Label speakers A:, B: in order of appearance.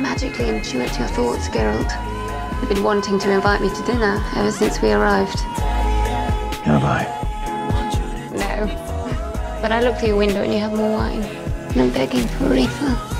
A: Magically intuit your thoughts, Geralt. You've been wanting to invite me to dinner ever since we arrived.
B: Have I?
A: No. But I looked through your window and you have more wine. And I'm begging for a refill.